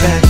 back.